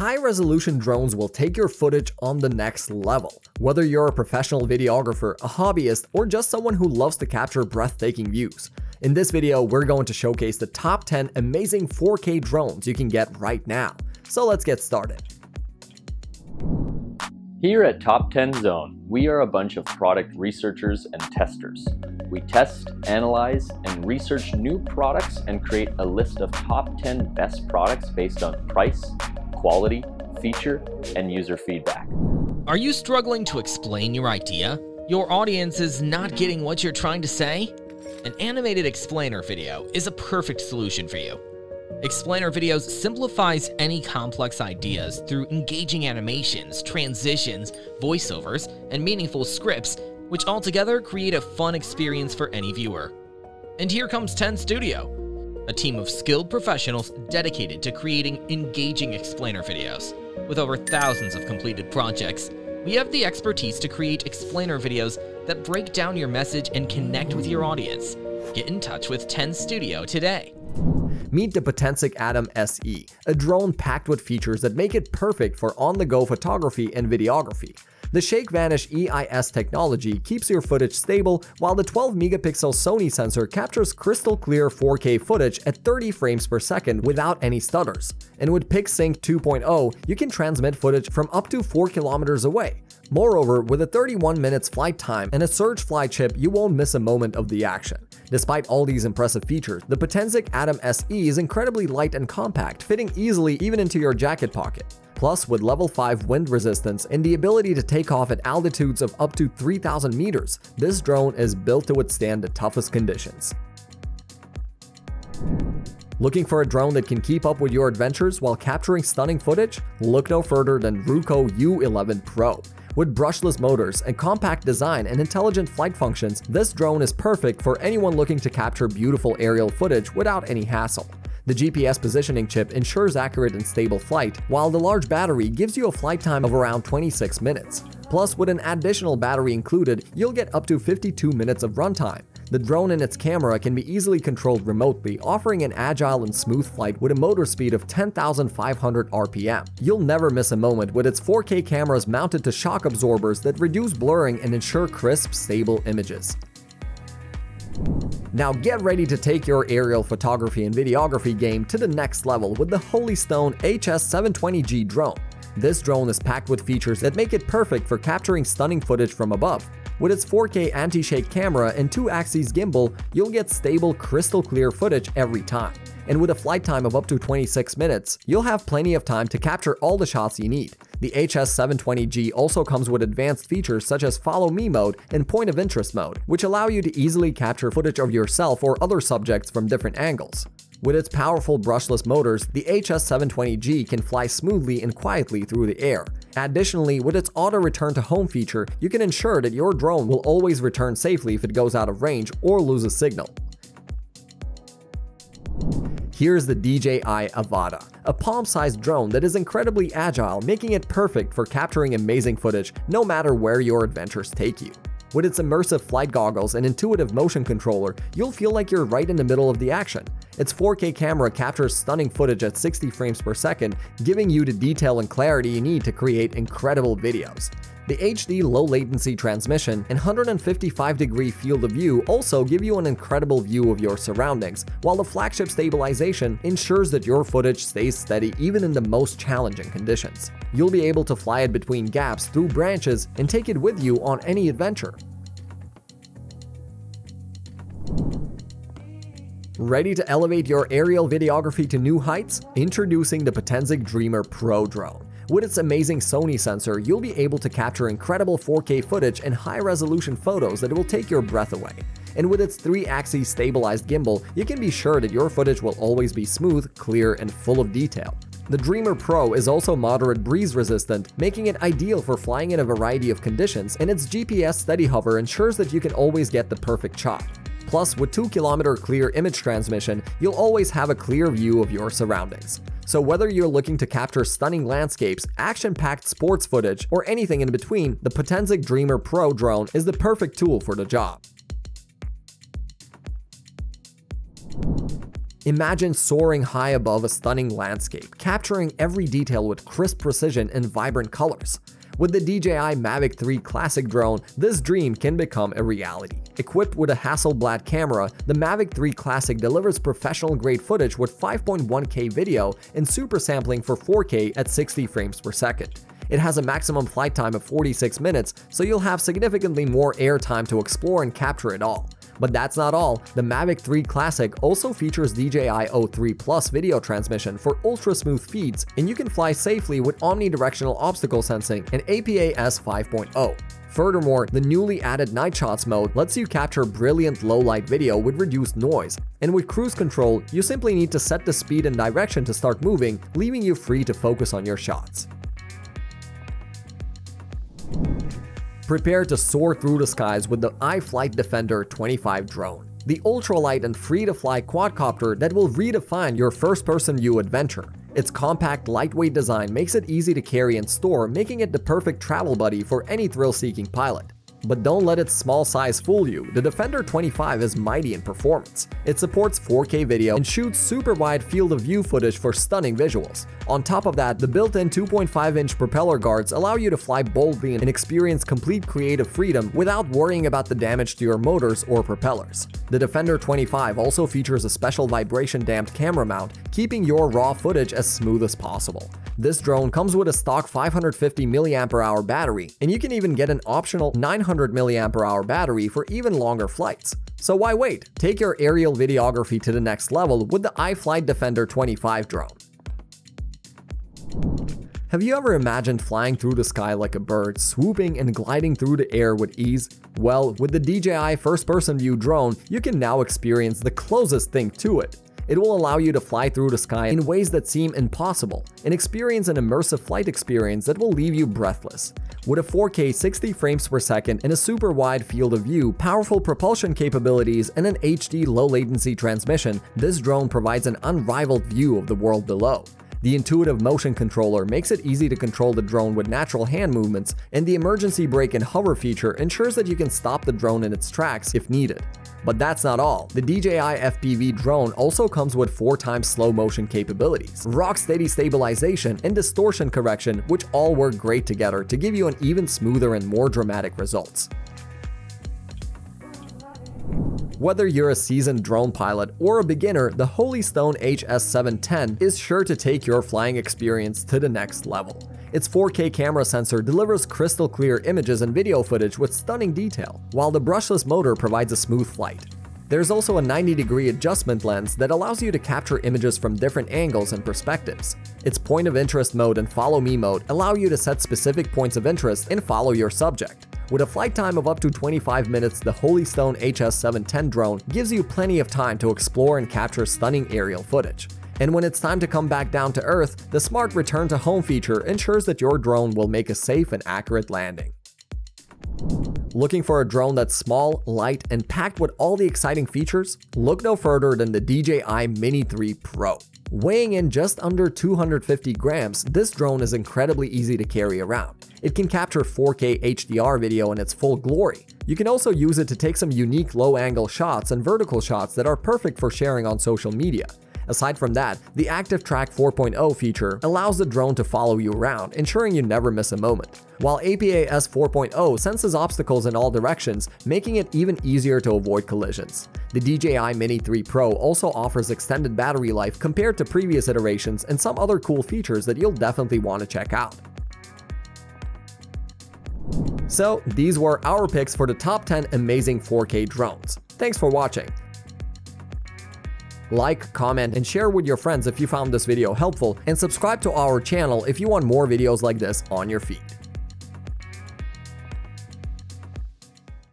high-resolution drones will take your footage on the next level. Whether you're a professional videographer, a hobbyist, or just someone who loves to capture breathtaking views. In this video, we're going to showcase the top 10 amazing 4K drones you can get right now. So let's get started. Here at Top 10 Zone, we are a bunch of product researchers and testers. We test, analyze, and research new products and create a list of top 10 best products based on price, quality, feature, and user feedback. Are you struggling to explain your idea? Your audience is not getting what you're trying to say? An animated explainer video is a perfect solution for you. Explainer Videos simplifies any complex ideas through engaging animations, transitions, voiceovers, and meaningful scripts, which altogether create a fun experience for any viewer. And here comes 10 Studio, a team of skilled professionals dedicated to creating engaging explainer videos. With over thousands of completed projects, we have the expertise to create explainer videos that break down your message and connect with your audience. Get in touch with 10 Studio today. Meet the Potensic Atom SE, a drone packed with features that make it perfect for on-the-go photography and videography. The Shake Vanish EIS technology keeps your footage stable, while the 12 megapixel Sony sensor captures crystal clear 4K footage at 30 frames per second without any stutters. And with PixSync 2.0, you can transmit footage from up to 4 kilometers away. Moreover, with a 31 minutes flight time and a Surge Fly chip, you won't miss a moment of the action. Despite all these impressive features, the Potensic Atom SE is incredibly light and compact, fitting easily even into your jacket pocket. Plus, with level 5 wind resistance and the ability to take off at altitudes of up to 3000 meters, this drone is built to withstand the toughest conditions. Looking for a drone that can keep up with your adventures while capturing stunning footage? Look no further than Ruko U11 Pro. With brushless motors, and compact design, and intelligent flight functions, this drone is perfect for anyone looking to capture beautiful aerial footage without any hassle. The GPS positioning chip ensures accurate and stable flight, while the large battery gives you a flight time of around 26 minutes. Plus, with an additional battery included, you'll get up to 52 minutes of runtime. The drone and its camera can be easily controlled remotely, offering an agile and smooth flight with a motor speed of 10,500 RPM. You'll never miss a moment with its 4K cameras mounted to shock absorbers that reduce blurring and ensure crisp, stable images. Now get ready to take your aerial photography and videography game to the next level with the Holy Stone HS720G drone. This drone is packed with features that make it perfect for capturing stunning footage from above. With its 4K anti-shake camera and 2-axis gimbal, you'll get stable, crystal clear footage every time. And with a flight time of up to 26 minutes, you'll have plenty of time to capture all the shots you need. The HS720G also comes with advanced features such as Follow Me mode and Point of Interest mode, which allow you to easily capture footage of yourself or other subjects from different angles. With its powerful brushless motors, the HS720G can fly smoothly and quietly through the air. Additionally, with its auto return to home feature, you can ensure that your drone will always return safely if it goes out of range or loses signal. Here's the DJI Avata, a palm-sized drone that is incredibly agile, making it perfect for capturing amazing footage no matter where your adventures take you. With its immersive flight goggles and intuitive motion controller, you'll feel like you're right in the middle of the action. Its 4K camera captures stunning footage at 60 frames per second, giving you the detail and clarity you need to create incredible videos. The HD low latency transmission and 155 degree field of view also give you an incredible view of your surroundings, while the flagship stabilization ensures that your footage stays steady even in the most challenging conditions. You'll be able to fly it between gaps through branches and take it with you on any adventure. Ready to elevate your aerial videography to new heights? Introducing the Potensic Dreamer Pro drone. With its amazing Sony sensor, you'll be able to capture incredible 4K footage and high-resolution photos that will take your breath away. And with its 3-axis stabilized gimbal, you can be sure that your footage will always be smooth, clear, and full of detail. The Dreamer Pro is also moderate breeze resistant, making it ideal for flying in a variety of conditions, and its GPS steady hover ensures that you can always get the perfect shot. Plus, with 2 km clear image transmission, you'll always have a clear view of your surroundings. So whether you're looking to capture stunning landscapes, action-packed sports footage, or anything in between, the Potensic Dreamer Pro drone is the perfect tool for the job. Imagine soaring high above a stunning landscape, capturing every detail with crisp precision and vibrant colors. With the DJI Mavic 3 Classic drone, this dream can become a reality. Equipped with a Hasselblad camera, the Mavic 3 Classic delivers professional-grade footage with 5.1K video and super sampling for 4K at 60 frames per second. It has a maximum flight time of 46 minutes, so you'll have significantly more air time to explore and capture it all. But that's not all, the Mavic 3 Classic also features DJI O3 Plus video transmission for ultra-smooth feeds, and you can fly safely with omnidirectional obstacle sensing and APAS 5.0. Furthermore, the newly added Night Shots mode lets you capture brilliant low-light video with reduced noise, and with cruise control, you simply need to set the speed and direction to start moving, leaving you free to focus on your shots. Prepare to soar through the skies with the iFlight Defender 25 drone, the ultralight and free-to-fly quadcopter that will redefine your first-person view adventure. Its compact, lightweight design makes it easy to carry and store, making it the perfect travel buddy for any thrill-seeking pilot. But don't let its small size fool you, the Defender 25 is mighty in performance. It supports 4K video and shoots super wide field of view footage for stunning visuals. On top of that, the built-in 2.5-inch propeller guards allow you to fly boldly and experience complete creative freedom without worrying about the damage to your motors or propellers. The Defender 25 also features a special vibration-damped camera mount, keeping your raw footage as smooth as possible. This drone comes with a stock 550 mAh battery, and you can even get an optional 900 mAh battery for even longer flights. So why wait? Take your aerial videography to the next level with the iFlight Defender 25 drone. Have you ever imagined flying through the sky like a bird, swooping and gliding through the air with ease? Well, with the DJI first-person view drone, you can now experience the closest thing to it. It will allow you to fly through the sky in ways that seem impossible and experience an immersive flight experience that will leave you breathless. With a 4K 60 frames per second and a super wide field of view, powerful propulsion capabilities, and an HD low latency transmission, this drone provides an unrivaled view of the world below. The intuitive motion controller makes it easy to control the drone with natural hand movements, and the emergency brake and hover feature ensures that you can stop the drone in its tracks if needed. But that's not all. The DJI FPV drone also comes with 4 times slow motion capabilities, rock steady stabilization, and distortion correction, which all work great together to give you an even smoother and more dramatic results. Whether you're a seasoned drone pilot or a beginner, the Holy Stone HS710 is sure to take your flying experience to the next level. Its 4K camera sensor delivers crystal clear images and video footage with stunning detail, while the brushless motor provides a smooth flight. There's also a 90 degree adjustment lens that allows you to capture images from different angles and perspectives. Its point of interest mode and follow me mode allow you to set specific points of interest and follow your subject. With a flight time of up to 25 minutes, the Holy Stone HS710 drone gives you plenty of time to explore and capture stunning aerial footage. And when it's time to come back down to Earth, the smart return to home feature ensures that your drone will make a safe and accurate landing. Looking for a drone that's small, light, and packed with all the exciting features? Look no further than the DJI Mini 3 Pro. Weighing in just under 250 grams, this drone is incredibly easy to carry around. It can capture 4K HDR video in its full glory. You can also use it to take some unique low-angle shots and vertical shots that are perfect for sharing on social media. Aside from that, the Active Track 4.0 feature allows the drone to follow you around, ensuring you never miss a moment. While APAS 4.0 senses obstacles in all directions, making it even easier to avoid collisions. The DJI Mini 3 Pro also offers extended battery life compared to previous iterations and some other cool features that you'll definitely want to check out. So, these were our picks for the top 10 amazing 4K drones. Thanks for watching. Like, comment, and share with your friends if you found this video helpful, and subscribe to our channel if you want more videos like this on your feed.